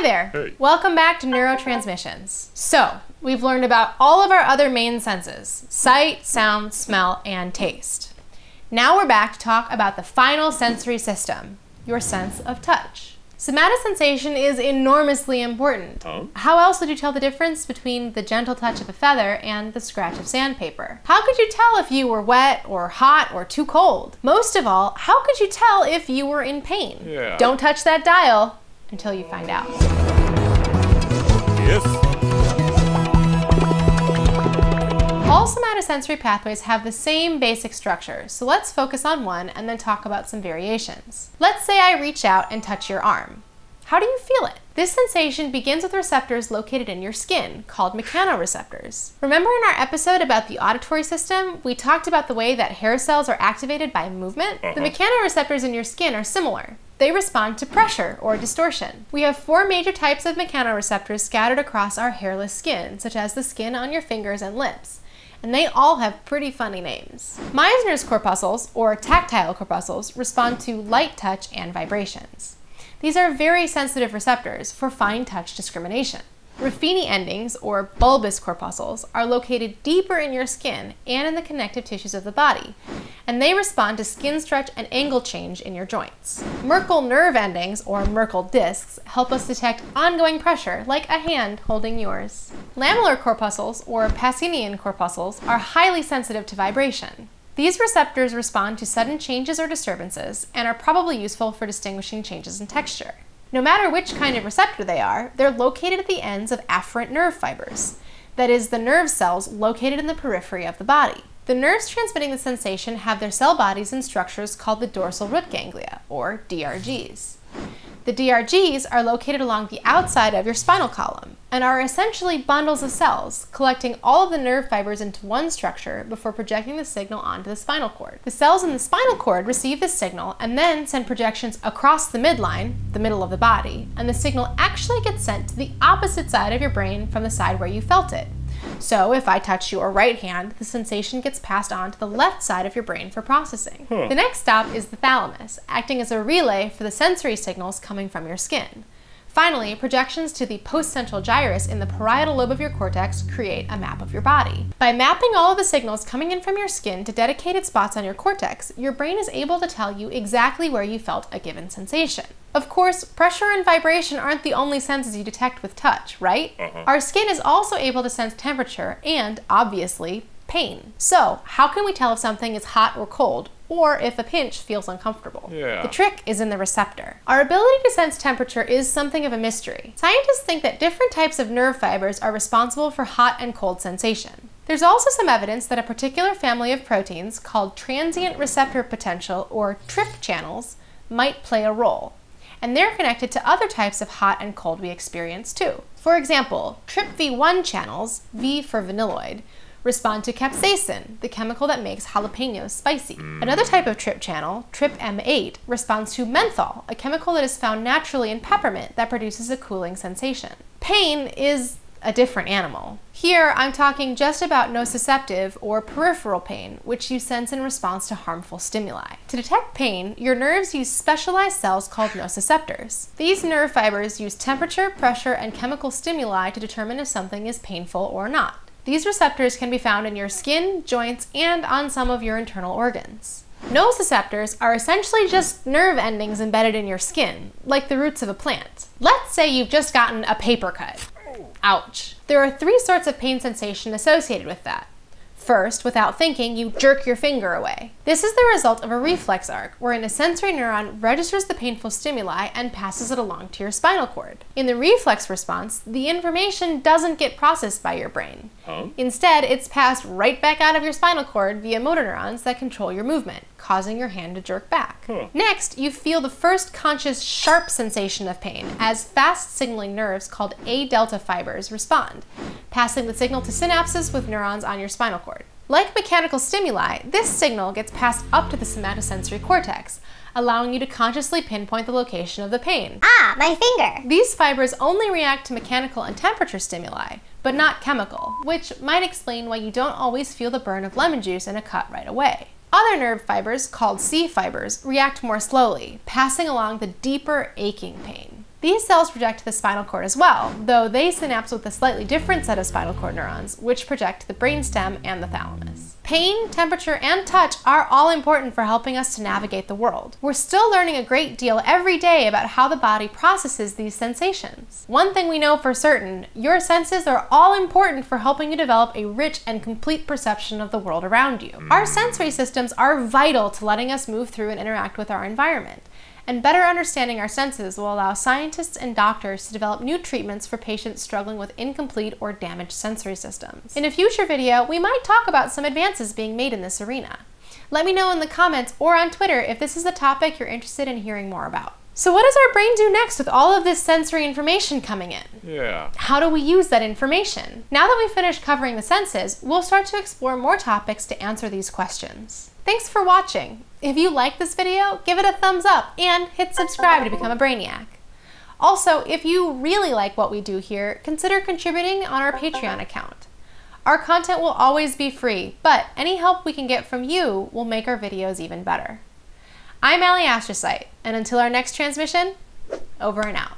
Hi there. Hey. Welcome back to Neurotransmissions. So, we've learned about all of our other main senses sight, sound, smell, and taste. Now we're back to talk about the final sensory system your sense of touch. Somatosensation is enormously important. How else would you tell the difference between the gentle touch of a feather and the scratch of sandpaper? How could you tell if you were wet or hot or too cold? Most of all, how could you tell if you were in pain? Yeah. Don't touch that dial until you find out. If All somatosensory pathways have the same basic structure, so let's focus on one and then talk about some variations. Let's say I reach out and touch your arm. How do you feel it? This sensation begins with receptors located in your skin, called mechanoreceptors. Remember in our episode about the auditory system, we talked about the way that hair cells are activated by movement? The uh-huh. mechanoreceptors in your skin are similar. They respond to pressure or distortion. We have four major types of mechanoreceptors scattered across our hairless skin, such as the skin on your fingers and lips and they all have pretty funny names. Meissner's corpuscles, or tactile corpuscles, respond to light touch and vibrations. These are very sensitive receptors for fine touch discrimination. Ruffini endings, or bulbous corpuscles, are located deeper in your skin and in the connective tissues of the body, and they respond to skin stretch and angle change in your joints. Merkel nerve endings, or Merkel discs, help us detect ongoing pressure, like a hand holding yours. Lamellar corpuscles, or Pacinian corpuscles, are highly sensitive to vibration. These receptors respond to sudden changes or disturbances and are probably useful for distinguishing changes in texture. No matter which kind of receptor they are, they're located at the ends of afferent nerve fibers, that is, the nerve cells located in the periphery of the body. The nerves transmitting the sensation have their cell bodies and structures called the dorsal root ganglia, or DRGs. The DRGs are located along the outside of your spinal column and are essentially bundles of cells, collecting all of the nerve fibers into one structure before projecting the signal onto the spinal cord. The cells in the spinal cord receive this signal and then send projections across the midline, the middle of the body, and the signal actually gets sent to the opposite side of your brain from the side where you felt it. So, if I touch your right hand, the sensation gets passed on to the left side of your brain for processing. Huh. The next stop is the thalamus, acting as a relay for the sensory signals coming from your skin. Finally, projections to the postcentral gyrus in the parietal lobe of your cortex create a map of your body. By mapping all of the signals coming in from your skin to dedicated spots on your cortex, your brain is able to tell you exactly where you felt a given sensation. Of course, pressure and vibration aren't the only senses you detect with touch, right? Uh-huh. Our skin is also able to sense temperature and, obviously, pain. So, how can we tell if something is hot or cold, or if a pinch feels uncomfortable? Yeah. The trick is in the receptor. Our ability to sense temperature is something of a mystery. Scientists think that different types of nerve fibers are responsible for hot and cold sensation. There's also some evidence that a particular family of proteins called transient receptor potential or TRP channels might play a role and they're connected to other types of hot and cold we experience too. For example, TRPV1 channels, V for vanilloid, respond to capsaicin, the chemical that makes jalapenos spicy. Another type of TRP channel, TRPM8, responds to menthol, a chemical that is found naturally in peppermint that produces a cooling sensation. Pain is a different animal. Here, I'm talking just about nociceptive or peripheral pain, which you sense in response to harmful stimuli. To detect pain, your nerves use specialized cells called nociceptors. These nerve fibers use temperature, pressure, and chemical stimuli to determine if something is painful or not. These receptors can be found in your skin, joints, and on some of your internal organs. Nociceptors are essentially just nerve endings embedded in your skin, like the roots of a plant. Let's say you've just gotten a paper cut. Ouch. There are three sorts of pain sensation associated with that. First, without thinking, you jerk your finger away. This is the result of a reflex arc, wherein a sensory neuron registers the painful stimuli and passes it along to your spinal cord. In the reflex response, the information doesn't get processed by your brain. Huh? Instead, it's passed right back out of your spinal cord via motor neurons that control your movement, causing your hand to jerk back. Huh. Next, you feel the first conscious sharp sensation of pain as fast signaling nerves called A delta fibers respond, passing the signal to synapses with neurons on your spinal cord. Like mechanical stimuli, this signal gets passed up to the somatosensory cortex, allowing you to consciously pinpoint the location of the pain. Ah, my finger. These fibers only react to mechanical and temperature stimuli, but not chemical, which might explain why you don't always feel the burn of lemon juice in a cut right away. Other nerve fibers, called C fibers, react more slowly, passing along the deeper aching pain. These cells project to the spinal cord as well, though they synapse with a slightly different set of spinal cord neurons, which project to the brainstem and the thalamus. Pain, temperature, and touch are all important for helping us to navigate the world. We're still learning a great deal every day about how the body processes these sensations. One thing we know for certain, your senses are all important for helping you develop a rich and complete perception of the world around you. Our mm. sensory systems are vital to letting us move through and interact with our environment and better understanding our senses will allow scientists and doctors to develop new treatments for patients struggling with incomplete or damaged sensory systems. In a future video, we might talk about some advances being made in this arena. Let me know in the comments or on Twitter if this is a topic you're interested in hearing more about. So what does our brain do next with all of this sensory information coming in? Yeah. How do we use that information? Now that we've finished covering the senses, we'll start to explore more topics to answer these questions. Thanks for watching. If you like this video, give it a thumbs up and hit subscribe to become a Brainiac. Also, if you really like what we do here, consider contributing on our Patreon account. Our content will always be free, but any help we can get from you will make our videos even better. I'm Alie Astrocyte, and until our next transmission, over and out.